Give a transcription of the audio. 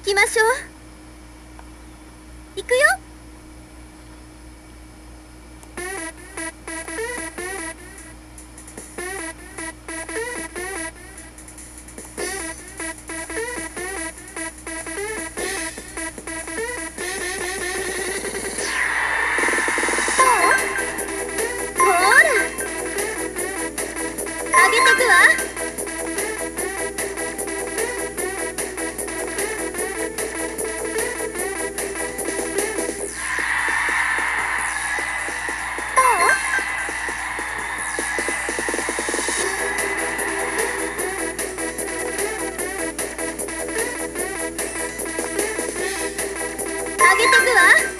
きましょう。行くよ。ほら。あげてくわ。あげとくわ。